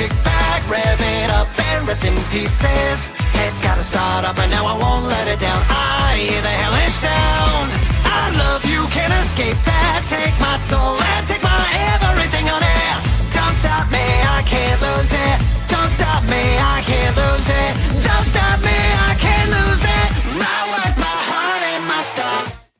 kick back, rev it up and rest in pieces. It's gotta start up and now I won't let it down. I hear the hellish sound. I love you, can't escape that. Take my soul and take my everything on air. Don't stop me, I can't lose it. Don't stop me, I can't lose it. Don't stop me, I can't lose it. My work, my heart, and my star.